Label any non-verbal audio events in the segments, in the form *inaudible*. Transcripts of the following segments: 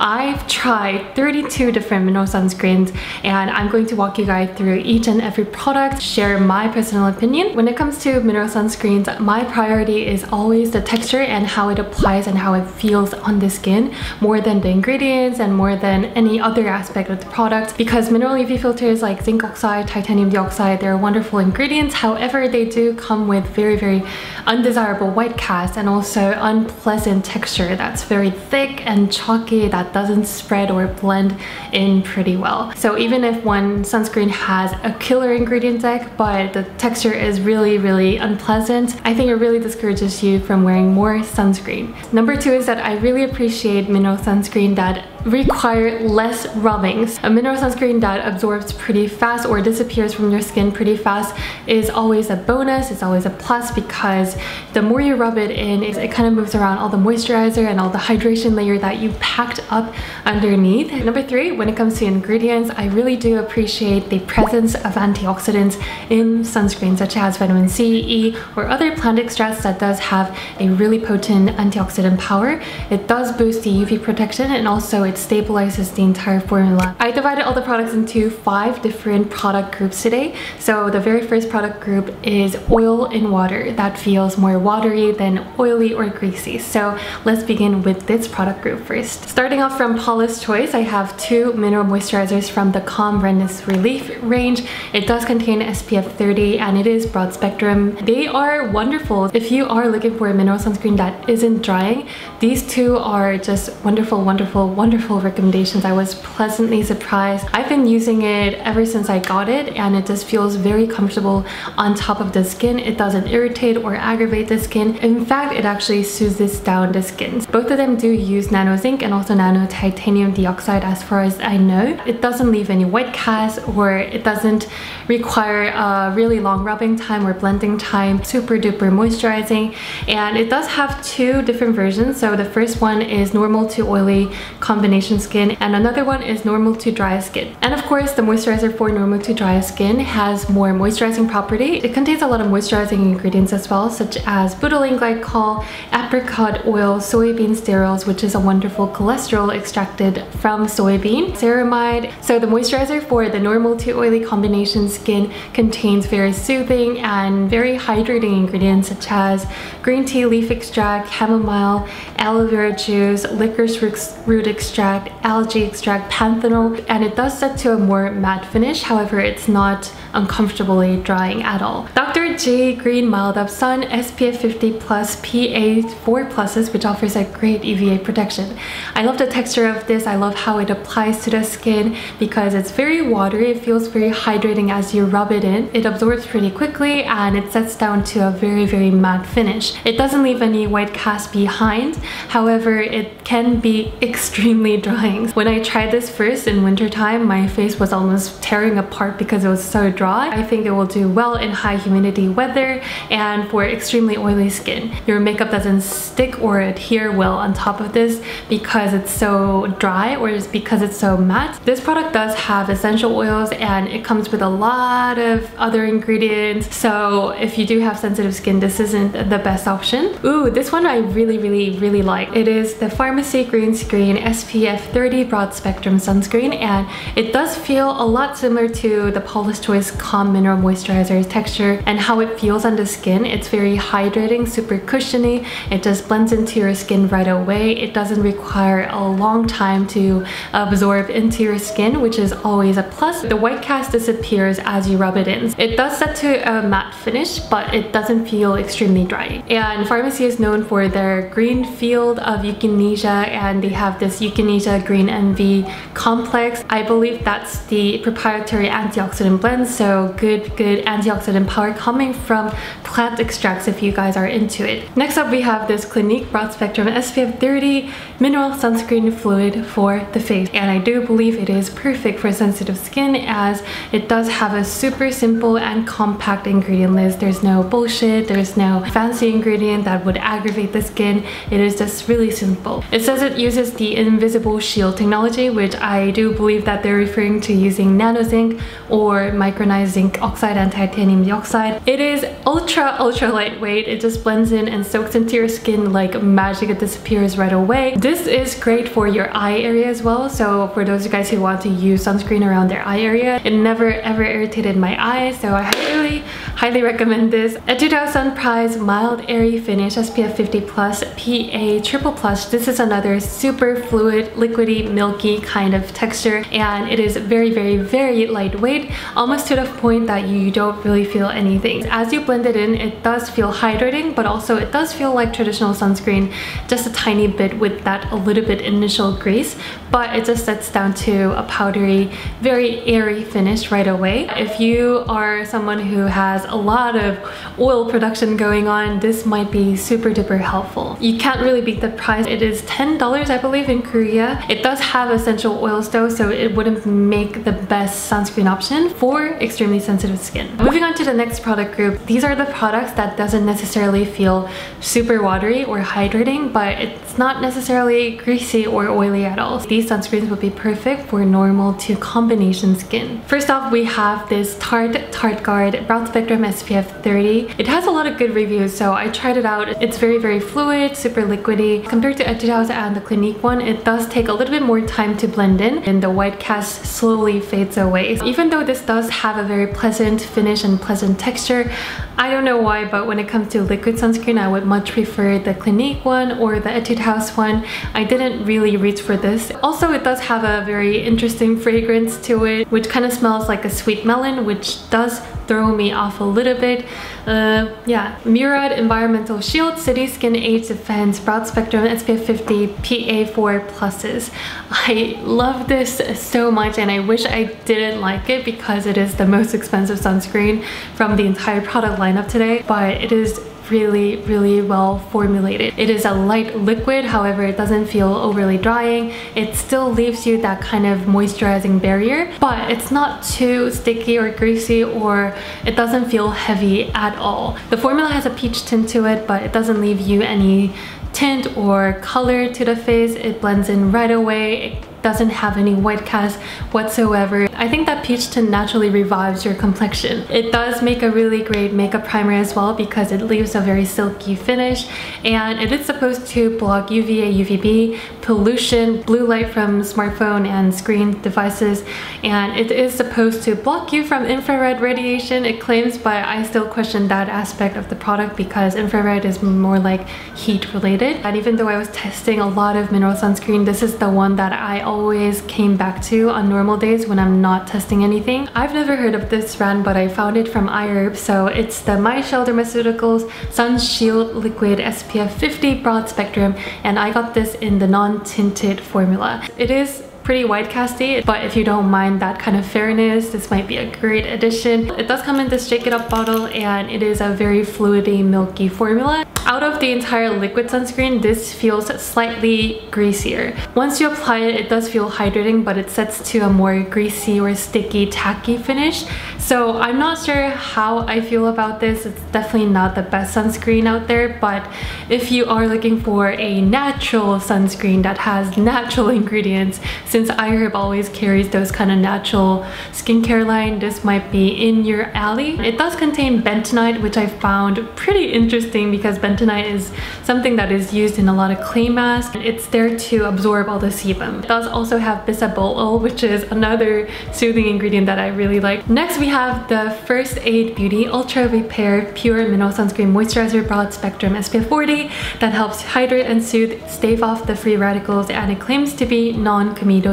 I've tried 32 different mineral sunscreens and I'm going to walk you guys through each and every product, share my personal opinion. When it comes to mineral sunscreens, my priority is always the texture and how it applies and how it feels on the skin more than the ingredients and more than any other aspect of the product because mineral UV filters like zinc oxide, titanium dioxide, they're wonderful ingredients. However, they do come with very, very undesirable white cast and also unpleasant texture that's very thick and chalky that doesn't spread or blend in pretty well. So even if one sunscreen has a killer ingredient deck, but the texture is really, really unpleasant, I think it really discourages you from wearing more sunscreen. Number two is that I really appreciate mineral sunscreen that require less rubbings. A mineral sunscreen that absorbs pretty fast or disappears from your skin pretty fast is always a bonus, it's always a plus because the more you rub it in, it kind of moves around all the moisturizer and all the hydration layer that you packed up underneath. Number three, when it comes to ingredients, I really do appreciate the presence of antioxidants in sunscreen such as vitamin C, E, or other plant extracts that does have a really potent antioxidant power. It does boost the UV protection and also it stabilizes the entire formula. I divided all the products into five different product groups today. So the very first product group is oil in water that feels more watery than oily or greasy. So let's begin with this product group first. Starting off from Paula's Choice, I have two mineral moisturizers from the Calm Redness Relief range. It does contain SPF 30 and it is broad spectrum. They are wonderful. If you are looking for a mineral sunscreen that isn't drying, these two are just wonderful, wonderful, wonderful wonderful recommendations. I was pleasantly surprised. I've been using it ever since I got it and it just feels very comfortable on top of the skin. It doesn't irritate or aggravate the skin. In fact, it actually soothes down the skin. Both of them do use nano zinc and also nano titanium dioxide as far as I know. It doesn't leave any white cast or it doesn't require a really long rubbing time or blending time. Super duper moisturizing and it does have two different versions. So the first one is normal to oily combination combination skin and another one is normal to dry skin. And of course the moisturizer for normal to dry skin has more moisturizing property. It contains a lot of moisturizing ingredients as well such as butylene glycol, apricot oil, soybean sterols which is a wonderful cholesterol extracted from soybean, ceramide. So the moisturizer for the normal to oily combination skin contains very soothing and very hydrating ingredients such as green tea leaf extract, chamomile, aloe vera juice, licorice root extract, extract, algae extract, panthenol, and it does set to a more matte finish. However, it's not uncomfortably drying at all. Dr. G Green Mild Up Sun SPF 50 plus PA 4 pluses which offers a great UVA protection. I love the texture of this. I love how it applies to the skin because it's very watery. It feels very hydrating as you rub it in. It absorbs pretty quickly and it sets down to a very very matte finish. It doesn't leave any white cast behind. However, it can be *laughs* extremely drying. When I tried this first in wintertime, my face was almost tearing apart because it was so dry. I think it will do well in high humidity weather and for extremely oily skin. Your makeup doesn't stick or adhere well on top of this because it's so dry or it's because it's so matte. This product does have essential oils and it comes with a lot of other ingredients. So if you do have sensitive skin, this isn't the best option. Ooh, this one I really, really, really like. It is the Farmacy Green Screen SPF 30 Broad Spectrum Sunscreen and it does feel a lot similar to the Paula's Choice Calm Mineral Moisturizer's texture and how it feels on the skin. It's very hydrating, super cushiony. It just blends into your skin right away. It doesn't require a long time to absorb into your skin, which is always a plus. The white cast disappears as you rub it in. It does set to a matte finish, but it doesn't feel extremely dry. And Farmacy is known for their green field of Echinacea and they have this Echinacea Green Envy complex. I believe that's the proprietary antioxidant blend so good, good antioxidant power coming from plant extracts if you guys are into it. Next up we have this Clinique Broad Spectrum SPF 30 Mineral Sunscreen Fluid for the face. And I do believe it is perfect for sensitive skin as it does have a super simple and compact ingredient list. There's no bullshit, there's no fancy ingredient that would aggravate the skin. It is just really simple. It says it uses the invisible invisible shield technology, which I do believe that they're referring to using nano zinc or micronized zinc oxide and titanium dioxide. It is ultra, ultra lightweight. It just blends in and soaks into your skin like magic. It disappears right away. This is great for your eye area as well. So for those guys who want to use sunscreen around their eye area, it never ever irritated my eyes. So I highly, highly recommend this. Etude Sunprise Mild Airy Finish SPF 50 Plus PA Triple Plus. This is another super fluid, liquidy, milky kind of texture and it is very, very, very lightweight, almost to the point that you don't really feel anything. As you blend it in, it does feel hydrating, but also it does feel like traditional sunscreen, just a tiny bit with that a little bit initial grease, but it just sets down to a powdery, very airy finish right away. If you are someone who has a lot of oil production going on, this might be super duper helpful. You can't really beat the price. It is $10 I believe in Korea. It does have essential oils though, so it wouldn't make the best sunscreen option for extremely sensitive skin. Moving on to the next product group, these are the products that doesn't necessarily feel super watery or hydrating, but it's not necessarily greasy or oily at all. These sunscreens would be perfect for normal to combination skin. First off, we have this Tarte Tarteguard Broad Spectrum SPF 30. It has a lot of good reviews, so I tried it out. It's very, very fluid, super liquidy. Compared to Etude and the Clinique one, it does take a little bit more time to blend in and the white cast slowly fades away. Even though this does have a very pleasant finish and pleasant texture, I don't know why, but when it comes to liquid sunscreen, I would much prefer the Clinique one or the Etude House one. I didn't really reach for this. Also, it does have a very interesting fragrance to it, which kind of smells like a sweet melon, which does throw me off a little bit. Uh, yeah, Murad Environmental Shield City Skin Age Defense Broad Spectrum SPF 50 PA4 Pluses. I love this so much and I wish I didn't like it because it is the most expensive sunscreen from the entire product lineup today, but it is really, really well formulated. It is a light liquid, however, it doesn't feel overly drying. It still leaves you that kind of moisturizing barrier, but it's not too sticky or greasy or it doesn't feel heavy at all. The formula has a peach tint to it, but it doesn't leave you any tint or color to the face. It blends in right away. It doesn't have any white cast whatsoever. I think that peach tint naturally revives your complexion. It does make a really great makeup primer as well because it leaves a very silky finish. And it is supposed to block UVA, UVB, pollution, blue light from smartphone and screen devices. And it is supposed to block you from infrared radiation. It claims but I still question that aspect of the product because infrared is more like heat related. And even though I was testing a lot of mineral sunscreen this is the one that I always came back to on normal days when I'm not testing anything. I've never heard of this brand, but I found it from iHerb. So it's the My MyChelle Dermaceuticals Sun Shield Liquid SPF 50 Broad Spectrum, and I got this in the non-tinted formula. It is pretty white casty, but if you don't mind that kind of fairness, this might be a great addition. It does come in this shake it up bottle and it is a very fluidy, milky formula. Out of the entire liquid sunscreen, this feels slightly greasier. Once you apply it, it does feel hydrating, but it sets to a more greasy or sticky, tacky finish. So I'm not sure how I feel about this. It's definitely not the best sunscreen out there, but if you are looking for a natural sunscreen that has natural *laughs* ingredients, since iHerb always carries those kind of natural skincare line, this might be in your alley. It does contain bentonite, which I found pretty interesting because bentonite is something that is used in a lot of clay masks. It's there to absorb all the sebum. It does also have bisabolol, which is another soothing ingredient that I really like. Next, we have the First Aid Beauty Ultra Repair Pure Mineral Sunscreen Moisturizer Broad Spectrum SPF 40 that helps hydrate and soothe, stave off the free radicals, and it claims to be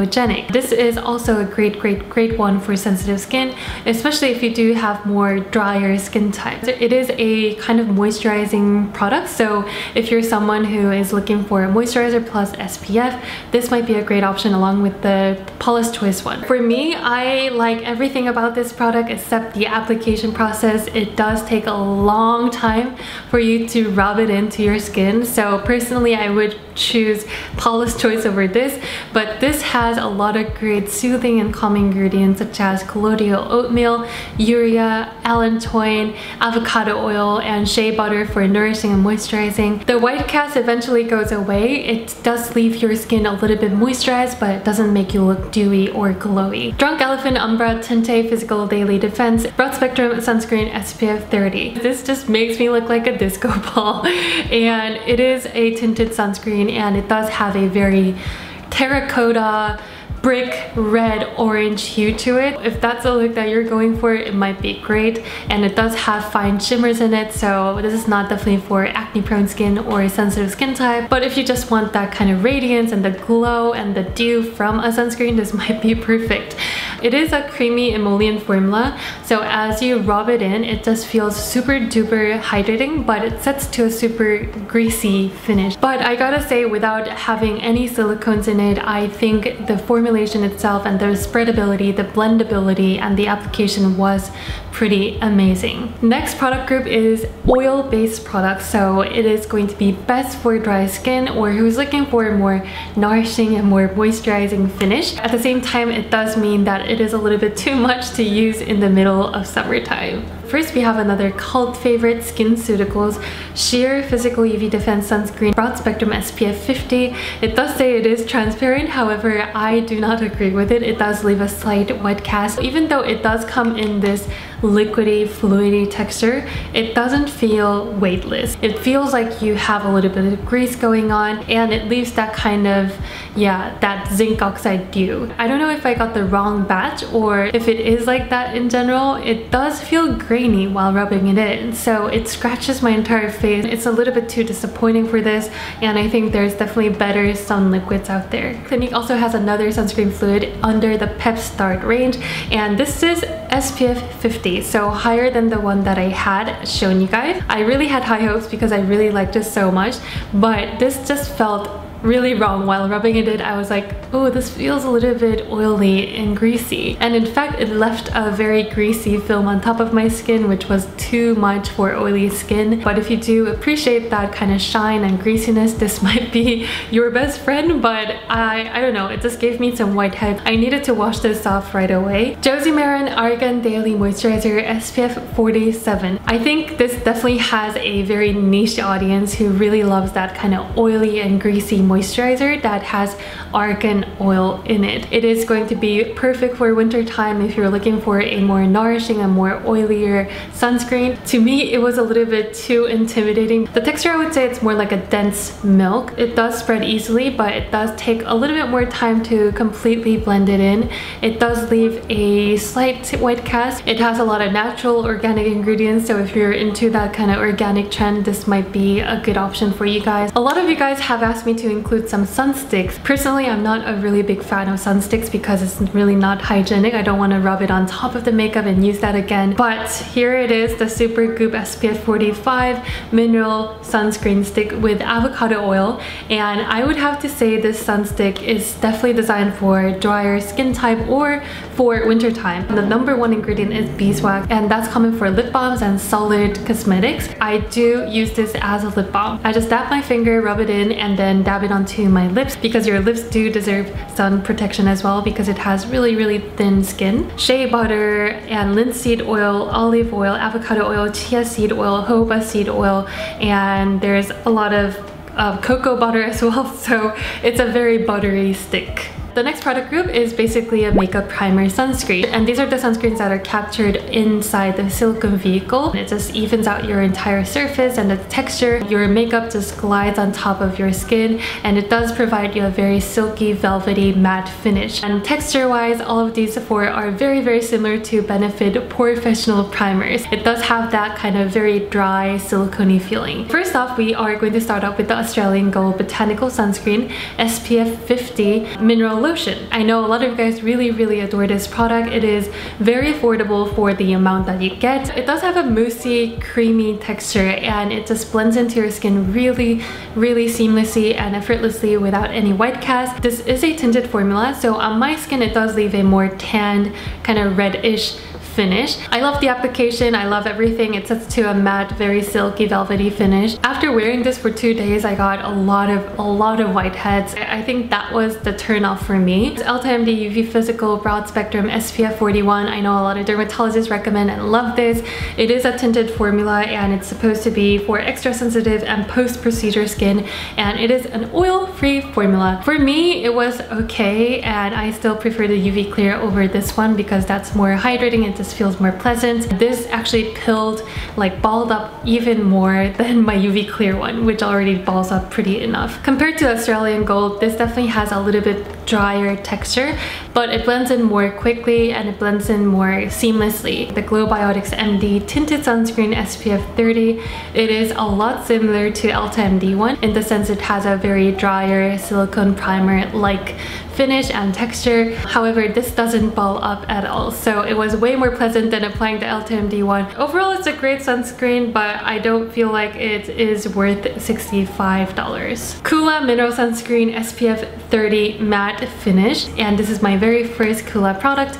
this is also a great, great, great one for sensitive skin, especially if you do have more drier skin types. It is a kind of moisturizing product, so if you're someone who is looking for a moisturizer plus SPF, this might be a great option along with the Paula's Choice one. For me, I like everything about this product except the application process. It does take a long time for you to rub it into your skin. So personally, I would choose Paula's Choice over this, but this has a lot of great soothing and calming ingredients such as colloidal oatmeal, urea, allantoin, avocado oil, and shea butter for nourishing and moisturizing. The white cast eventually goes away. It does leave your skin a little bit moisturized, but it doesn't make you look dewy or glowy. Drunk Elephant Umbra Tinte Physical Daily Defense Broad Spectrum Sunscreen SPF 30. This just makes me look like a disco *laughs* ball and it is a tinted sunscreen and it does have a very terracotta brick red orange hue to it. If that's the look that you're going for, it might be great. And it does have fine shimmers in it, so this is not definitely for acne prone skin or sensitive skin type. But if you just want that kind of radiance and the glow and the dew from a sunscreen, this *laughs* might be perfect. It is a creamy emollient formula, so as you rub it in, it just feels super duper hydrating, but it sets to a super greasy finish. But I gotta say, without having any silicones in it, I think the formulation itself and the spreadability, the blendability, and the application was pretty amazing. Next product group is oil-based products. So it is going to be best for dry skin or who's looking for a more nourishing and more moisturizing finish. At the same time, it does mean that it is a little bit too much to use in the middle of summertime. First, we have another cult favorite, SkinCeuticals Sheer Physical UV Defense Sunscreen Broad Spectrum SPF 50. It does say it is transparent, however, I do not agree with it. It does leave a slight wet cast. Even though it does come in this liquidy, fluidy texture, it doesn't feel weightless. It feels like you have a little bit of grease going on and it leaves that kind of, yeah, that zinc oxide dew. I don't know if I got the wrong batch or if it is like that in general. It does feel great grainy while rubbing it in. So it scratches my entire face. It's a little bit too disappointing for this and I think there's definitely better sun liquids out there. Clinique also has another sunscreen fluid under the Pep Start range and this is SPF 50 so higher than the one that I had shown you guys. I really had high hopes because I really liked this so much but this just felt really wrong. While rubbing it in I was like oh this feels a little bit oily and greasy. And in fact it left a very greasy film on top of my skin which was too much for oily skin. But if you do appreciate that kind of shine and greasiness this *laughs* might be your best friend but I I don't know. It just gave me some whitehead I needed to wash this off right away. Josie Maran Argan Daily Moisturizer SPF 47 I think this definitely has a very niche audience who really loves that kind of oily and greasy moisturizer that has argan oil in it. It is going to be perfect for winter time if you're looking for a more nourishing and more oilier sunscreen. To me, it was a little bit too intimidating. The texture, I would say it's more like a dense milk. It does spread easily, but it does take a little bit more time to completely blend it in. It does leave a slight white cast. It has a lot of natural organic ingredients, so if you're into that kind of organic trend, this might be a good option for you guys. A lot of you guys have asked me to include some sun sticks. Personally, I'm not a really big fan of sun sticks because it's really not hygienic. I don't want to rub it on top of the makeup and use that again. But here it is, the Supergoop SPF 45 Mineral Sunscreen Stick with avocado oil. And I would have to say this sun stick is definitely designed for drier skin type or for winter time. The number one ingredient is beeswax and that's common for lip balms and solid cosmetics. I do use this as a lip balm. I just dab my finger, rub it in, and then dab it onto my lips because your lips do deserve sun protection as well because it has really, really thin skin. Shea butter and linseed oil, olive oil, avocado oil, chia seed oil, jojoba seed oil, and there's a lot of uh, cocoa butter as well. *laughs* So it's a very buttery stick. The next product group is basically a makeup primer sunscreen. And these are the sunscreens that are captured inside the silicone vehicle. It just evens out your entire surface and the texture. Your makeup just glides on top of your skin and it does provide you a very silky, velvety, matte finish. And texture-wise, all of these four are very, very similar to Benefit POREfessional Primers. It does have that kind of very dry, silicone feeling. First off, we are going to start off with the Australian Gold Botanical Sunscreen SPF 50 Mineral lotion. I know a lot of you guys really, really adore this product. It is very affordable for the amount that you get. It does have a moussey, creamy texture and it just blends into your skin really, really seamlessly and effortlessly without any white cast. This is a tinted formula, so on my skin it does leave a more tanned, kind of reddish finish. I love the application, I love everything. It sets to a matte, very silky, velvety finish. After wearing this for two days, I got a lot of a lot of whiteheads. I think that was the turn off for me. It's EltaMD UV Physical Broad Spectrum SPF 41. I know a lot of dermatologists recommend and love this. It is a tinted formula and it's supposed to be for extra sensitive and post-procedure skin and it is an oil-free formula. For me, it was okay and I still prefer the UV Clear over this one because that's more hydrating and feels more pleasant. This actually pilled, like balled up even more *laughs* than my UV clear one, which already balls up pretty enough. Compared to Australian Gold, this definitely has a little bit drier texture, but it blends in more quickly and it blends in more seamlessly. The Glowbiotics MD Tinted Sunscreen SPF 30, it is a lot similar to EltaMD one in the sense it has a very drier silicone primer like finish and texture. However, this doesn't ball up at all. So it was way more pleasant than applying the EltaMD one. Overall, it's a great sunscreen, but I don't feel like it is worth $65. Kula Mineral Sunscreen SPF 30 Matte Finish. And this is my very first Kula product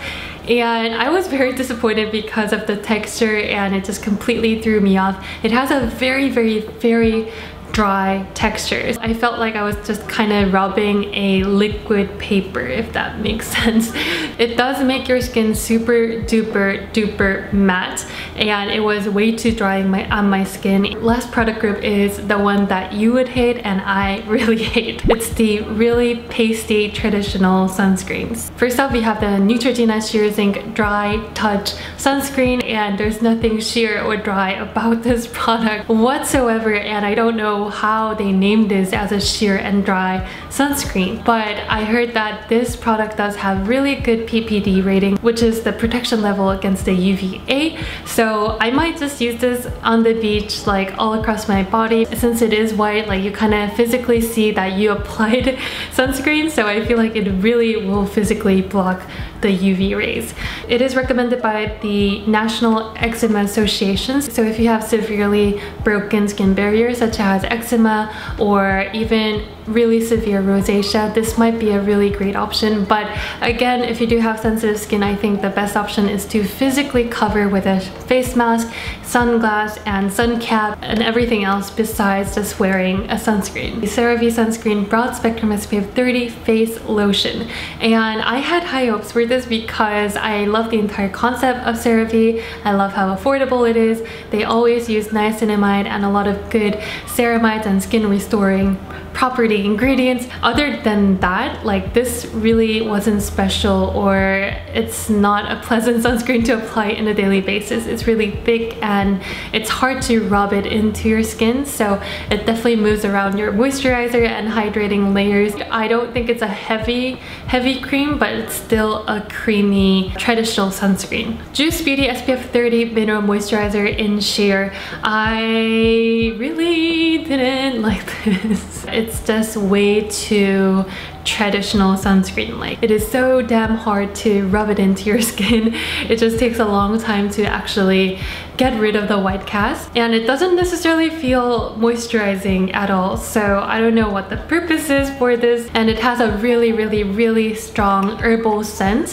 and I was very disappointed because of the texture and it just completely threw me off. It has a very, very, very dry textures. I felt like I was just kind of rubbing a liquid paper, if that makes *laughs* sense. It does make your skin super duper duper matte and it was way too dry my, on my skin. Last product group is the one that you would hate and I *laughs* really hate. It's the really pasty traditional sunscreens. First off, we have the Neutrogena Sheer Zinc Dry Touch Sunscreen and there's nothing sheer or dry about this *laughs* product whatsoever and I don't know how they named this as a sheer and dry sunscreen. But I heard that this product does have really good PPD rating, which is the protection level against the UVA. So I might just use this on the beach like all across my body. Since it is white, like you kind of physically see that you applied *laughs* sunscreen. So I feel like it really will physically block the UV rays. It is recommended by the National Eczema Association. So if you have severely broken skin barriers such as eczema or even really severe rosacea, this might be a really great option. But again, if you do have sensitive skin, I think the best option is to physically cover with a face mask, sunglass, and sun cap, and everything else besides just wearing a sunscreen. The CeraVe Sunscreen Broad Spectrum SPF 30 Face Lotion. And I had high hopes for this because I love the entire concept of CeraVe. I love how affordable it is. They always use niacinamide and a lot of good ceramides and skin restoring property ingredients. Other than that, like this really wasn't special or it's not a pleasant *laughs* sunscreen to apply on a daily basis. It's really thick and it's hard to rub it into your skin. So it definitely moves around your moisturizer and hydrating layers. I don't think it's a heavy, heavy cream, but it's still a creamy traditional sunscreen. Juice Beauty SPF 30 Mineral Moisturizer in Sheer. I really didn't *laughs* like this. It's just way too traditional sunscreen like. It is so damn hard to rub it into your *laughs* skin. It just takes a long time to actually get rid of the white cast and it doesn't necessarily feel moisturizing at all so I don't know what the purpose is for this and it has a really really really strong herbal scent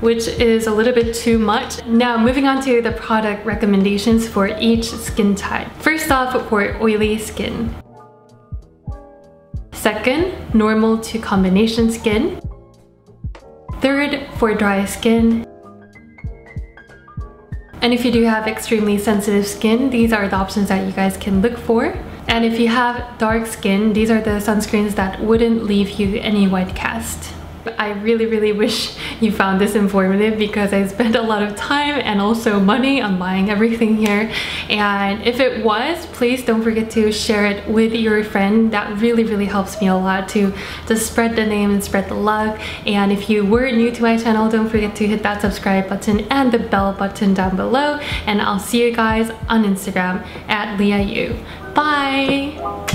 which is a little bit too much. Now moving on to the product recommendations for each skin type. First off for oily skin. Second, normal to combination skin. Third, for dry skin. And if you do have extremely sensitive skin, these are the options that you guys can look for. And if you have dark skin, these are the sunscreens that wouldn't leave you any white cast. I really, really wish you found this informative because I spent a lot of time and also money on buying everything here. And if it was, please don't forget to share it with your friend. That really, really helps me a lot to just spread the name and spread the love. And if you were new to my channel, don't forget to hit that subscribe button and the bell button down below. And I'll see you guys on Instagram at Liah Yoo. Bye!